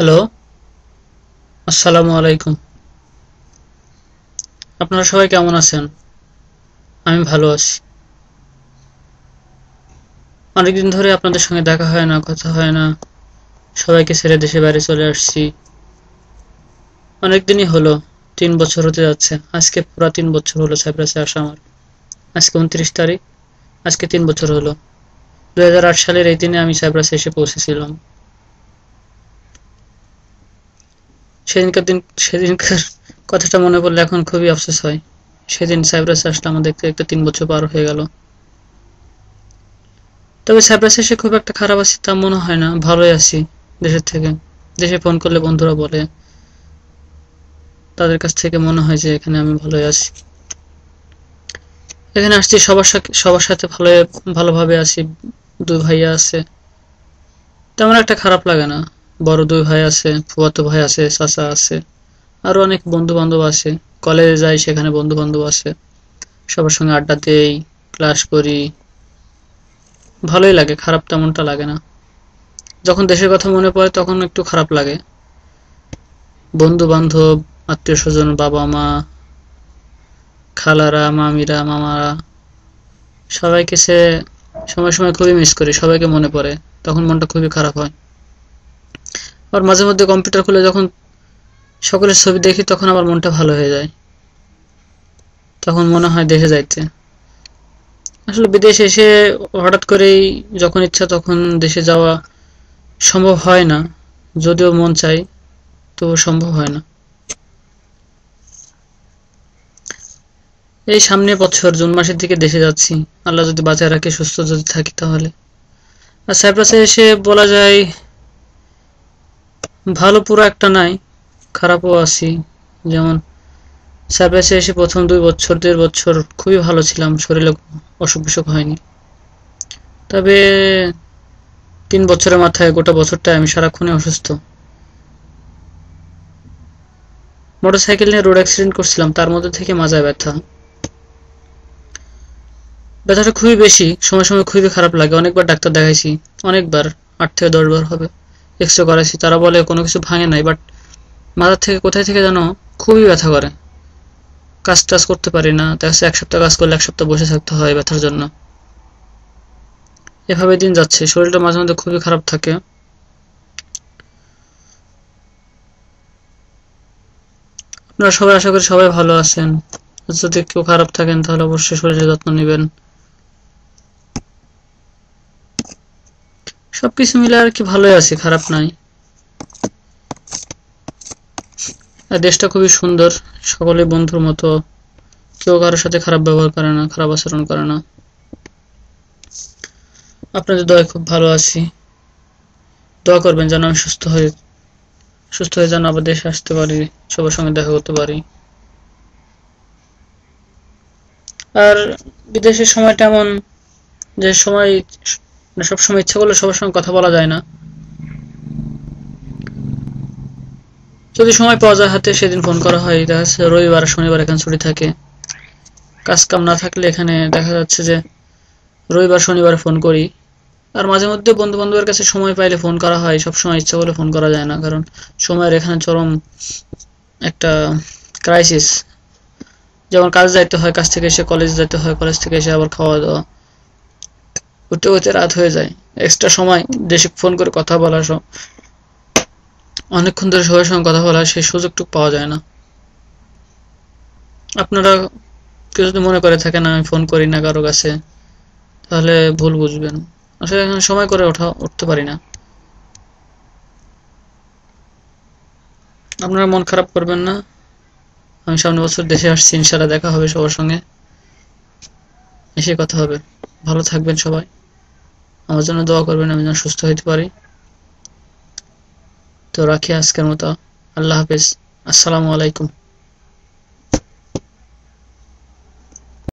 Hello আসসালামু আলাইকুম আপনারা সবাই কেমন আছেন? আমি ভালো আছি। অনেকদিন ধরে আপনাদের সঙ্গে দেখা হয় না, কথা হয় না। সবাইকে ছেড়ে দেশে বাইরে চলে আসছি। অনেকদিনই হলো, তিন বছর হতে যাচ্ছে। আজকে পুরো তিন বছর হলো সাইপ্রাসে আসা আমার। আজকে উনত্রিশ তারিখ, আজকে তিন বছর হলো। দু হাজার আট সালের এই দিনে আমি সাইপ্রাসে এসে পৌঁছেছিলাম। সেদিনকার দিন, সেদিনকার কথাটা মনে পড়লে এখন খুবই আফসোস হয়। সেদিন সাইপ্রাসে আসলাম দেখতে দেখতে তিন বছর পার হয়ে গেল। তবে সাইপ্রাসে এসে খুব একটা খারাপ আছি তা মনে হয় না। ভালোই আছি দেশের থেকে। দেশে ফোন করলে বন্ধুরা বলে। তাদের কাছ থেকে মনে হয় যে এখানে আমি ভালোই আছি। এখানে আসছি, সবার সাথে সবার সাথে ভালো ভালোভাবে আছি। দুই ভাইয়া আছে। তেমন একটা খারাপ লাগে না। বড় দুই ভাই আছে ফুয়াতো ভাই আছে, চাচা আছে, আরও অনেক বন্ধু বান্ধব আছে। কলেজে যাই, সেখানে বন্ধু বান্ধব আছে। সবার সঙ্গে আড্ডা দেই, ক্লাস করি। ভালোই লাগে, খারাপ তেমনটা লাগে না। যখন দেশের কথা মনে পড়ে, তখন একটু খারাপ লাগে। বন্ধু বান্ধব আত্মীয় স্বজন বাবা মা খালারা, মামিরা, মামারা, সবাইকে সে সময় সময় খুবই মিস করি, সবাইকে মনে পড়ে। তখন মনটা খুবই খারাপ হয়। আর মাঝে মধ্যে কম্পিউটার খুলে যখন সকলের ছবি দেখি, তখন আমার মনটা ভালো হয়ে যায়। তখন মনে হয় দেশে যাইতে। আসলে বিদেশে এসে হঠাৎ করেই যখন ইচ্ছা তখন দেশে যাওয়া সম্ভব হয় না। যদিও মন চাই তো সম্ভব হয় না। এই সামনে বছর জুন মাসের দিকে দেশে যাচ্ছি। আল্লাহ যদি বাঁচায় রাখে, সুস্থ যদি থাকি তাহলে। আর সাইপ্রাসে এসে বলা যায় ভালো পুরো একটা নাই, খারাপও আছি। যেমন সাইপ্রাসে এসে প্রথম দুই বছর, দেড় বছর খুবই ভালো ছিলাম, শরীরে অসুখ বিসুখ হয়নি। তবে তিন বছরের মাথায় গোটা বছরটা আমি সারাক্ষণে অসুস্থ। মোটরসাইকেল নিয়ে রোড অ্যাক্সিডেন্ট করছিলাম, তার মধ্যে থেকে মাজায় ব্যথা। ব্যথাটা খুবই বেশি, সময় সময় খুবই খারাপ লাগে, অনেকবার ডাক্তার দেখাইছি, অনেকবার, আট থেকে দশ বার হবে। এক্স রে করাইছি তারা বলে, কোনো কিছু ভাঙে নাই বাট মাথার থেকে কোথায় থেকে যেন খুবই ব্যথা করে। কাজ টাজ করতে পারি না, দেখা যাচ্ছে এক সপ্তাহ কাজ করলে এক সপ্তাহ বসে থাকতে হয় ব্যথার জন্য। এভাবে দিন যাচ্ছে। শরীরটা মাঝে মধ্যে খুবই খারাপ থাকে। আপনারা সবাই আশা করি সবাই ভালো আছেন। যদি কেউ খারাপ থাকেন, তাহলে অবশ্যই শরীরের যত্ন নেবেন। সবকিছু মিলে আর কি ভালোই আছি, খারাপ নাই। আর দেশটা খুবই সুন্দর সকলে বন্ধুর মতো, কেউ কারোর সাথে খারাপ ব্যবহার করে না, খারাপ আচরণ করে না। আপনাদের দয় খুব ভালো আছি। দোয়া করবেন যেন আমি সুস্থ হয়ে সুস্থ হয়ে যেন আবার দেশে আসতে পারি, সবার সঙ্গে দেখা করতে পারি। আর বিদেশের সময়টা এমন যে সময় সব সময় ইচ্ছা করলে সবার সঙ্গে কথা বলা যায় না। যদি সময় পাওয়া যায় হাতে, সেদিন ফোন করা হয়। দেখা যাচ্ছে রবিবার, শনিবার এখানে ছুটি থাকে। কাজ কাম না থাকলে এখানে দেখা যাচ্ছে যে রবিবার, শনিবার ফোন করি। আর মাঝে মধ্যে বন্ধু বান্ধবের কাছে সময় পাইলে ফোন করা হয়। সব সময় ইচ্ছা করলে ফোন করা যায় না, কারণ সময়ের এখানে চরম একটা ক্রাইসিস যেমন কাজ যাইতে হয়, কাজ থেকে এসে কলেজ যেতে হয় কলেজ থেকে এসে আবার খাওয়া দাওয়া উঠতে উঠতে রাত হয়ে যায়। এক্সট্রা সময় দেশে ফোন করে কথা বলা অনেকক্ষণ ধরে সবার সঙ্গে কথা বলা সেই সুযোগটুকু পাওয়া যায় না। আপনারা কেউ যদি মনে করে থাকেন, আমি ফোন করি না কারও কাছে, তাহলে ভুল বুঝবেন। আসলে এখানে সময় করে ওঠা, উঠতে পারি না। আপনারা মন খারাপ করবেন না। আমি সামনে বছর দেশে আসছি ইনশাল্লাহ দেখা হবে সবার সঙ্গে। এসে কথা হবে। ভালো থাকবেন সবাই। আমার জন্য দোয়া করবেন, আমি যেন সুস্থ হইতে পারি। তো রাখি আজকের মতো। আল্লাহ হাফিজ। আসসালামু আলাইকুম।